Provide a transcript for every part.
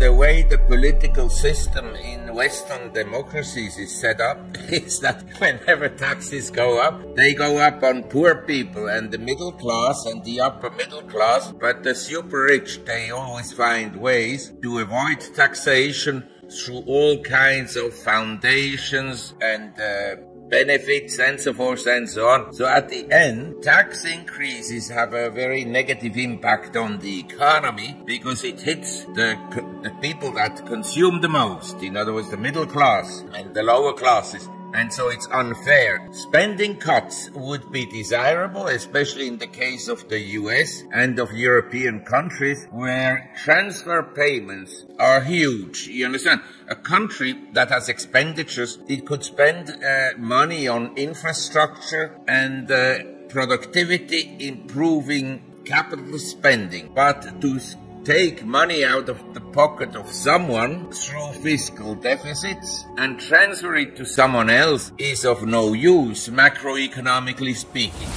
the way the political system in Western democracies is set up is that whenever taxes go up, they go up on poor people and the middle class and the upper middle class, but the super rich, they always find ways to avoid taxation through all kinds of foundations and uh, benefits and so forth and so on. So at the end, tax increases have a very negative impact on the economy because it hits the, the people that consume the most. In other words, the middle class and the lower classes and so it's unfair. Spending cuts would be desirable, especially in the case of the US and of European countries where transfer payments are huge. You understand? A country that has expenditures, it could spend uh, money on infrastructure and uh, productivity improving capital spending, but to take money out of the pocket of someone through fiscal deficits and transfer it to someone else is of no use, macroeconomically speaking.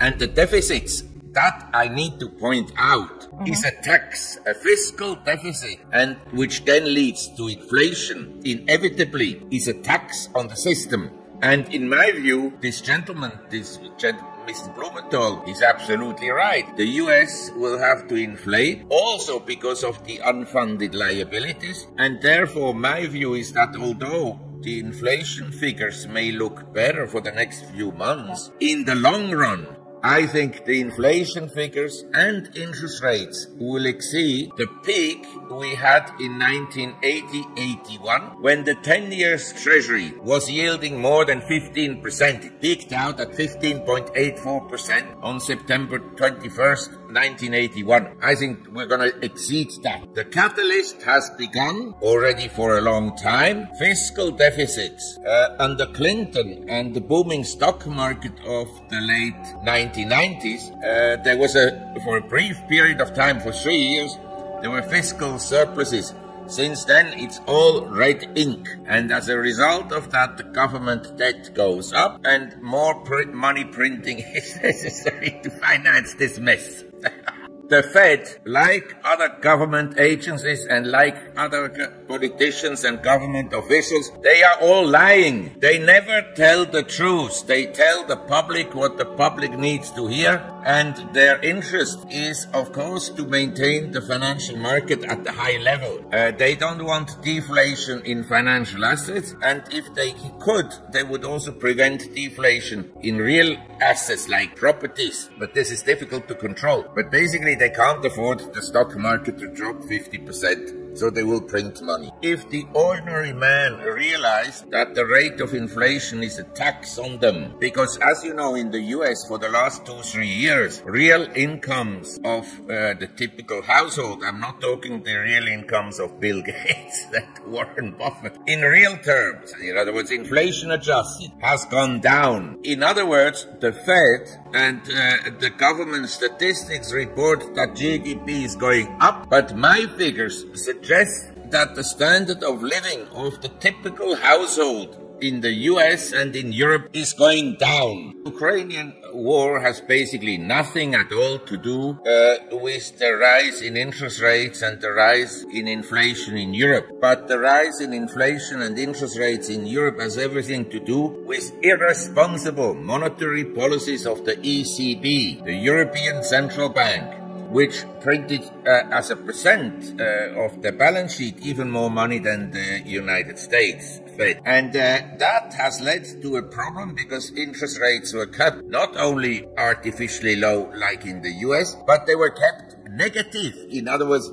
And the deficits that I need to point out mm -hmm. is a tax, a fiscal deficit, and which then leads to inflation, inevitably is a tax on the system. And in my view, this gentleman, this gentleman, Mr. Blumenthal is absolutely right. The US will have to inflate also because of the unfunded liabilities. And therefore, my view is that although the inflation figures may look better for the next few months, in the long run, I think the inflation figures and interest rates will exceed the peak we had in 1980-81 when the 10 years treasury was yielding more than 15%. It peaked out at 15.84% on September 21st, 1981. I think we're going to exceed that. The catalyst has begun already for a long time. Fiscal deficits uh, under Clinton and the booming stock market of the late 1990s, uh, there was a, for a brief period of time, for three years, there were fiscal surpluses since then, it's all red ink. And as a result of that, the government debt goes up and more pr money printing is necessary to finance this mess. the Fed, like other government agencies and like other politicians and government officials, they are all lying. They never tell the truth. They tell the public what the public needs to hear. And their interest is, of course, to maintain the financial market at the high level. Uh, they don't want deflation in financial assets. And if they could, they would also prevent deflation in real assets like properties. But this is difficult to control. But basically, they can't afford the stock market to drop 50% so they will print money. If the ordinary man realized that the rate of inflation is a tax on them, because as you know in the US for the last two, three years, real incomes of uh, the typical household, I'm not talking the real incomes of Bill Gates and Warren Buffett, in real terms, in other words, inflation adjusted, has gone down. In other words, the Fed and uh, the government statistics report that GDP is going up, but my figures suggest that the standard of living of the typical household in the US and in Europe is going down. Ukrainian war has basically nothing at all to do uh, with the rise in interest rates and the rise in inflation in Europe. But the rise in inflation and interest rates in Europe has everything to do with irresponsible monetary policies of the ECB, the European Central Bank which printed uh, as a percent uh, of the balance sheet even more money than the United States Fed. And uh, that has led to a problem because interest rates were kept not only artificially low like in the US, but they were kept negative. In other words,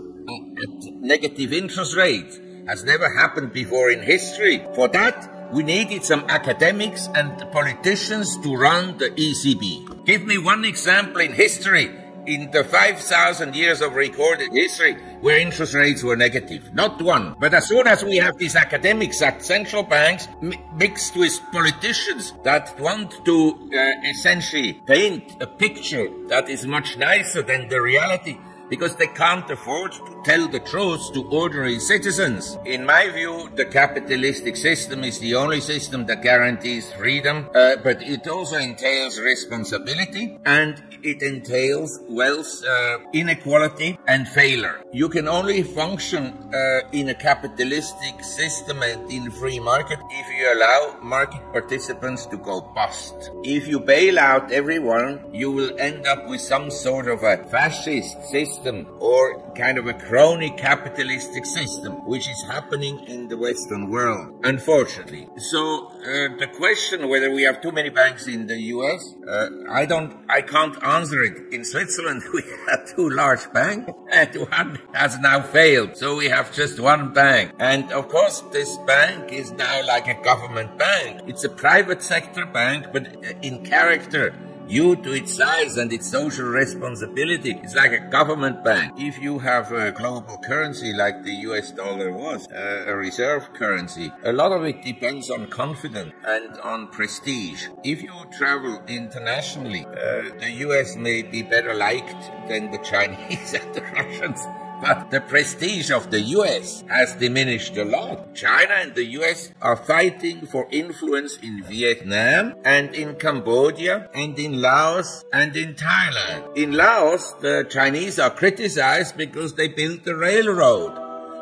negative interest rates has never happened before in history. For that, we needed some academics and politicians to run the ECB. Give me one example in history in the 5,000 years of recorded history where interest rates were negative. Not one. But as soon as we have these academics at central banks mixed with politicians that want to uh, essentially paint a picture that is much nicer than the reality, because they can't afford to tell the truth to ordinary citizens. In my view, the capitalistic system is the only system that guarantees freedom, uh, but it also entails responsibility and it entails wealth uh, inequality and failure. You can only function uh, in a capitalistic system and in free market if you allow market participants to go bust. If you bail out everyone, you will end up with some sort of a fascist system or kind of a crony capitalistic system, which is happening in the Western world, unfortunately. So uh, the question whether we have too many banks in the U.S., uh, I don't, I can't answer it. In Switzerland, we have two large banks, and one has now failed, so we have just one bank. And of course, this bank is now like a government bank. It's a private sector bank, but in character due to its size and its social responsibility. It's like a government bank. If you have a global currency like the US dollar was, uh, a reserve currency, a lot of it depends on confidence and on prestige. If you travel internationally, uh, the US may be better liked than the Chinese and the Russians. But the prestige of the US has diminished a lot. China and the US are fighting for influence in Vietnam and in Cambodia and in Laos and in Thailand. In Laos, the Chinese are criticized because they built the railroad.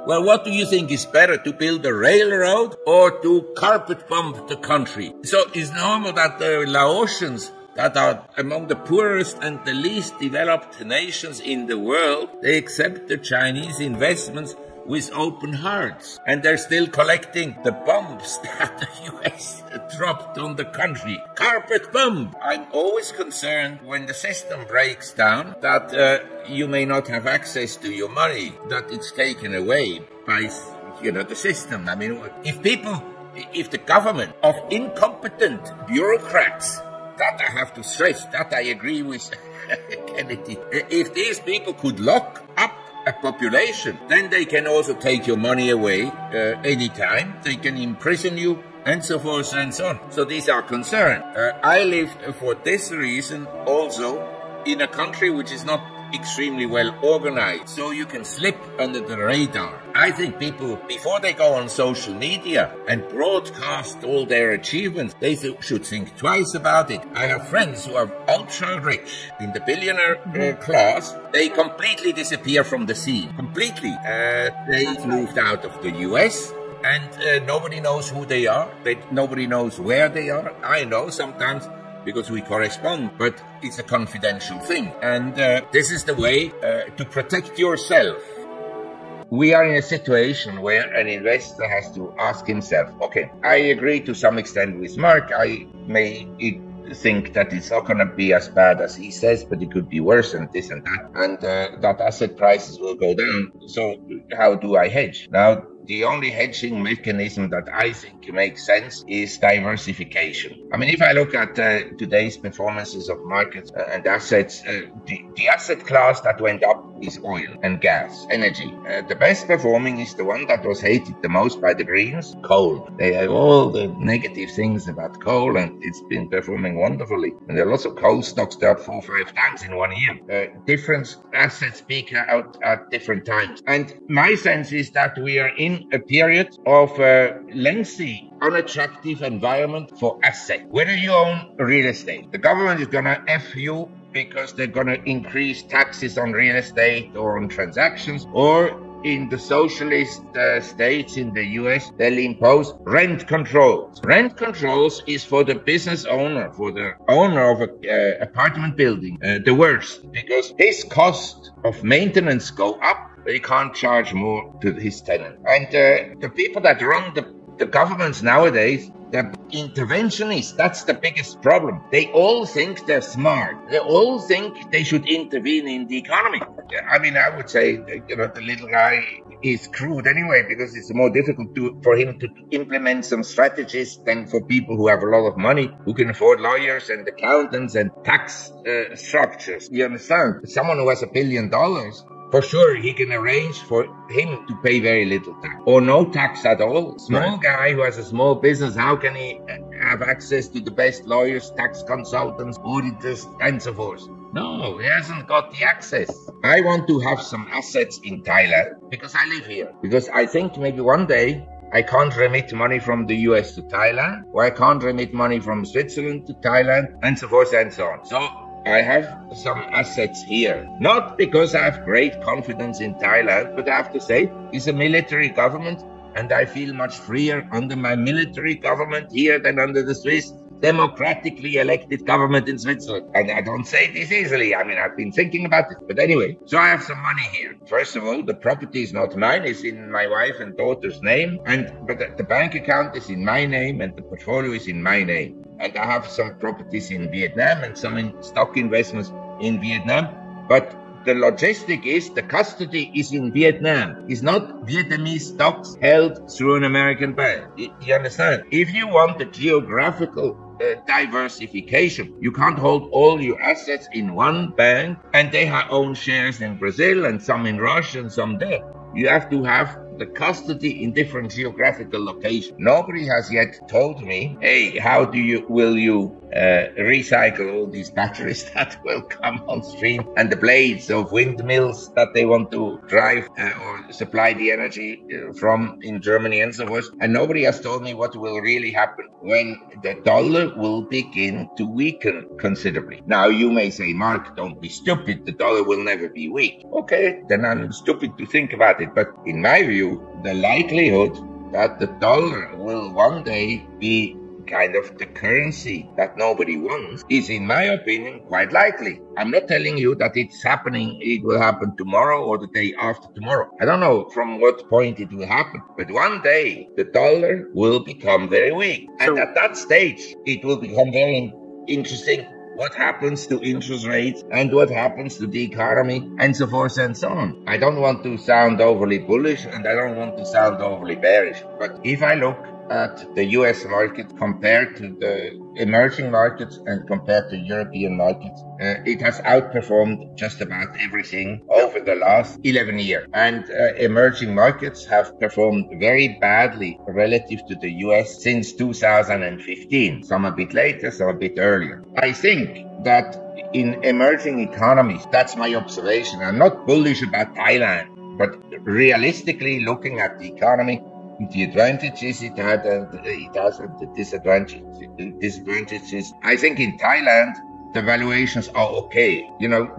Well, what do you think is better, to build a railroad or to carpet bomb the country? So it's normal that the Laotians that are among the poorest and the least developed nations in the world, they accept the Chinese investments with open hearts. And they're still collecting the bombs that the US dropped on the country. Carpet bomb! I'm always concerned when the system breaks down that uh, you may not have access to your money, that it's taken away by, you know, the system. I mean, if people, if the government of incompetent bureaucrats that I have to stress, that I agree with Kennedy. If these people could lock up a population, then they can also take your money away uh, anytime. They can imprison you and so forth and so on. So these are concerns. Uh, I live for this reason also in a country which is not extremely well organized, so you can slip under the radar. I think people, before they go on social media and broadcast all their achievements, they th should think twice about it. I have friends who are ultra rich in the billionaire uh, class. They completely disappear from the scene. Completely. Uh, they moved out of the US and uh, nobody knows who they are. They, nobody knows where they are. I know sometimes because we correspond, but it's a confidential thing. And uh, this is the way uh, to protect yourself. We are in a situation where an investor has to ask himself, okay, I agree to some extent with Marc. I may think that it's not going to be as bad as he says, but it could be worse and this and that, and uh, that asset prices will go down. So how do I hedge? Now, the only hedging mechanism that I think makes sense is diversification. I mean, if I look at uh, today's performances of markets uh, and assets, uh, the, the, asset class that went up is oil and gas, energy. Uh, the best performing is the one that was hated the most by the Greens, coal. They have all the negative things about coal and it's been performing wonderfully. And there are lots of coal stocks that are four five times in one year. Uh, different assets peak out at different times. And my sense is that we are in a period of uh, lengthy, unattractive environment for asset. Whether you own real estate, the government is going to F you because they're going to increase taxes on real estate or on transactions, or in the socialist uh, states in the US, they'll impose rent controls. Rent controls is for the business owner, for the owner of an uh, apartment building, uh, the worst because his cost of maintenance go up he can't charge more to his tenant. And uh, the people that run the, the governments nowadays, they're interventionists. That's the biggest problem. They all think they're smart. They all think they should intervene in the economy. I mean, I would say, you know, the little guy is screwed anyway because it's more difficult to, for him to implement some strategies than for people who have a lot of money, who can afford lawyers and accountants and tax uh, structures. You understand? Someone who has a billion dollars for sure, he can arrange for him to pay very little tax or no tax at all. Small right. guy who has a small business, how can he uh, have access to the best lawyers, tax consultants, auditors, and so forth. No, he hasn't got the access. I want to have some assets in Thailand because I live here. Because I think maybe one day I can't remit money from the US to Thailand, or I can't remit money from Switzerland to Thailand, and so forth and so on. So I have some assets here. Not because I have great confidence in Thailand, but I have to say, it's a military government, and I feel much freer under my military government here than under the Swiss democratically elected government in Switzerland. And I don't say this easily. I mean, I've been thinking about it. But anyway, so I have some money here. First of all, the property is not mine. It's in my wife and daughter's name. And, but the bank account is in my name and the portfolio is in my name. And I have some properties in Vietnam and some in stock investments in Vietnam. But the logistic is the custody is in Vietnam. It's not Vietnamese stocks held through an American bank. You, understand? If you want the geographical uh, diversification. You can't hold all your assets in one bank and they have own shares in Brazil and some in Russia and some there. You have to have the custody in different geographical locations. Nobody has yet told me, hey, how do you, will you uh, recycle all these batteries that will come on stream and the blades of windmills that they want to drive uh, or supply the energy uh, from in Germany and so forth. And nobody has told me what will really happen when the dollar will begin to weaken considerably. Now you may say, Marc, don't be stupid. The dollar will never be weak. Okay, then I'm stupid to think about it. But in my view, the likelihood that the dollar will one day be kind of the currency that nobody wants is, in my opinion, quite likely. I'm not telling you that it's happening, it will happen tomorrow or the day after tomorrow. I don't know from what point it will happen, but one day the dollar will become very weak. And at that stage, it will become very interesting what happens to interest rates and what happens to the economy and so forth and so on. I don't want to sound overly bullish and I don't want to sound overly bearish, but if I look at the US market compared to the emerging markets and compared to European markets, uh, it has outperformed just about everything over the last 11 years. And uh, emerging markets have performed very badly relative to the US since 2015. Some a bit later, some a bit earlier. I think that in emerging economies, that's my observation. I'm not bullish about Thailand, but realistically looking at the economy, the advantages it had and it has and the disadvantages. Disadvantages. I think in Thailand the valuations are okay. You know,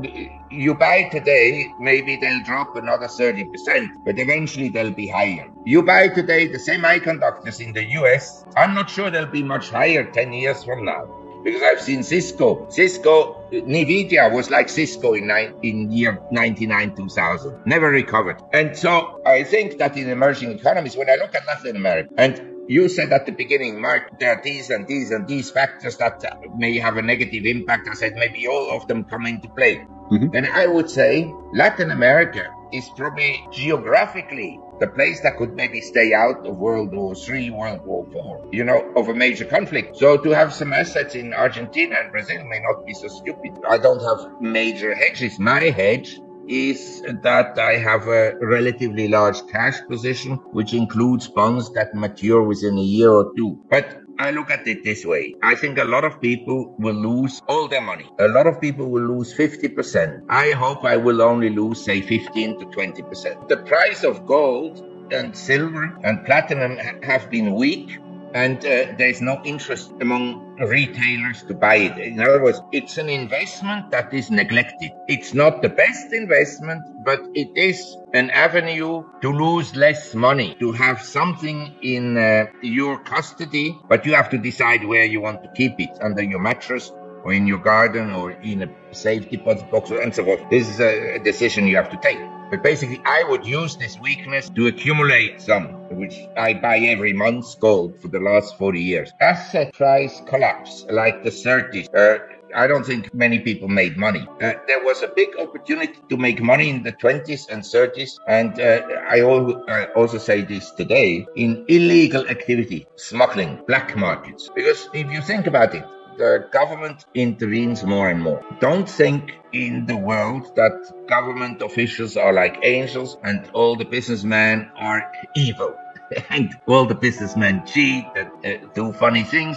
you buy today, maybe they'll drop another 30%, but eventually they'll be higher. You buy today the semiconductors in the US, I'm not sure they'll be much higher 10 years from now because I've seen Cisco. Cisco, Nvidia was like Cisco in, nine, in year 99, 2000, never recovered. And so I think that in emerging economies, when I look at Latin America, and you said at the beginning, Marc, there are these and these and these factors that may have a negative impact. I said maybe all of them come into play. Mm-hmm. Then I would say Latin America is probably geographically the place that could maybe stay out of World War III, World War IV, you know, of a major conflict. So to have some assets in Argentina and Brazil may not be so stupid. I don't have major hedges. My hedge is that I have a relatively large cash position, which includes bonds that mature within a year or two. But I look at it this way. I think a lot of people will lose all their money. A lot of people will lose 50%. I hope I will only lose, say, 15 to 20%. The price of gold and silver and platinum have been weak and uh, there's no interest among retailers to buy it. In other words, it's an investment that is neglected. It's not the best investment, but it is an avenue to lose less money, to have something in uh, your custody, but you have to decide where you want to keep it under your mattress or in your garden or in a safe deposit box and so forth. This is a decision you have to take. But basically, I would use this weakness to accumulate some, which I buy every month gold for the last 40 years. Asset price collapse like the 30s. Uh, I don't think many people made money. Uh, there was a big opportunity to make money in the 20s and 30s. And uh, I, al- I, also say this today in illegal activity, smuggling, black markets. Because if you think about it, the government intervenes more and more. Don't think in the world that government officials are like angels and all the businessmen are evil. and all the businessmen cheat and uh, do funny things.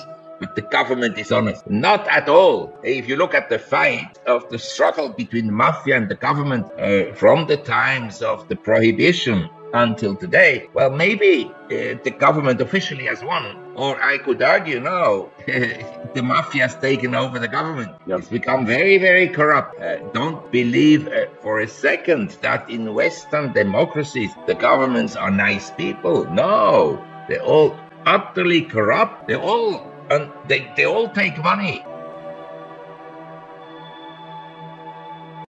The government is honest. Not at all. If you look at the fight of the struggle between the mafia and the government uh, from the times of the prohibition until today, well, maybe uh, the government officially has won. Or I could argue, no, the mafia has taken over the government. Yep. It's become very, very corrupt. Uh, don't believe uh, for a second that in Western democracies the governments are nice people. No, they're all utterly corrupt. They're all and they, they all take money